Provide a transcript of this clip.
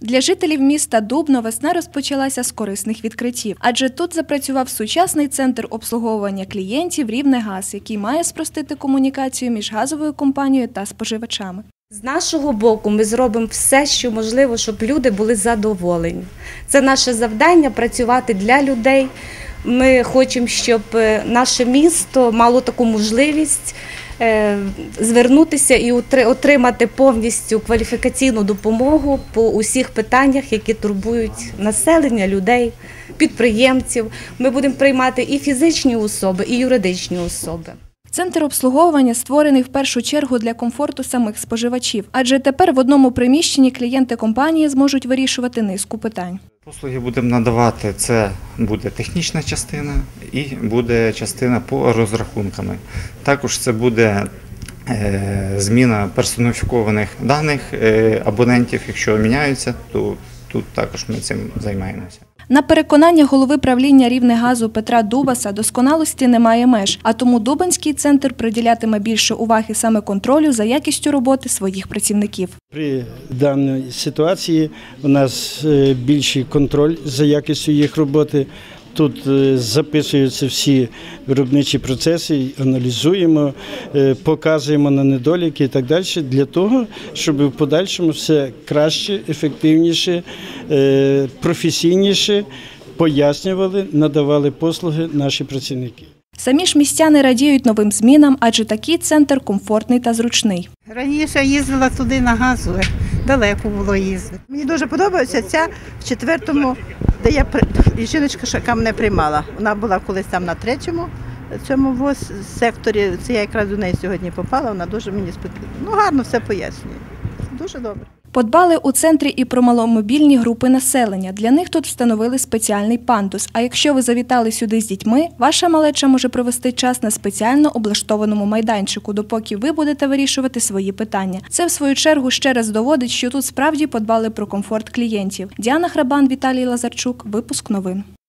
Для жителів міста Дубно весна розпочалася з корисних відкриттів, адже тут запрацював сучасний центр обслуговування клієнтів «Рівнегаз», який має спростити комунікацію між газовою компанією та споживачами. З нашого боку ми зробимо все, що можливо, щоб люди були задоволені. Це наше завдання працювати для людей. Ми хочемо, щоб е, наше місто мало таку можливість звернутися і отримати повністю кваліфікаційну допомогу по усіх питаннях, які турбують населення, людей, підприємців. Ми будемо приймати і фізичні особи, і юридичні особи. Центр обслуговування створений в першу чергу для комфорту самих споживачів, адже тепер в одному приміщенні клієнти компанії зможуть вирішувати низку питань. Послуги будемо надавати. Це буде технічна частина і буде частина по розрахунками. Також це буде е, зміна персоніфікованих даних е, абонентів. Якщо міняються, то тут також ми цим займаємося. На переконання голови правління Рівнегазу Петра Дубаса досконалості немає меж, а тому Дубанський центр приділятиме більше уваги саме контролю за якістю роботи своїх працівників. При даній ситуації у нас е, більший контроль за якістю їх роботи. Тут е, записуються всі виробничі процеси, аналізуємо, е, показуємо на недоліки і так далі, для того, щоб в подальшому все краще, ефективніше, е, професійніше пояснювали, надавали послуги наші працівники. Самі ж містяни радіють новим змінам, адже такий центр комфортний та зручний. Раніше їздила туди на газове, далеко було їздити. Мені дуже подобається ця в четвертому, де я жіночка, яка мене приймала. Вона була колись там на третьому цьому ВОЗ секторі. Це я якраз до неї сьогодні попала. Вона дуже мені сподобала. Ну гарно все пояснює. Дуже добре. Подбали у центрі і про маломобільні групи населення. Для них тут встановили спеціальний пандус. А якщо ви завітали сюди з дітьми, ваша малеча може провести час на спеціально облаштованому майданчику, допоки ви будете вирішувати свої питання. Це в свою чергу ще раз доводить, що тут справді подбали про комфорт клієнтів. Діана Храбан, Віталій Лазарчук. Випуск новин.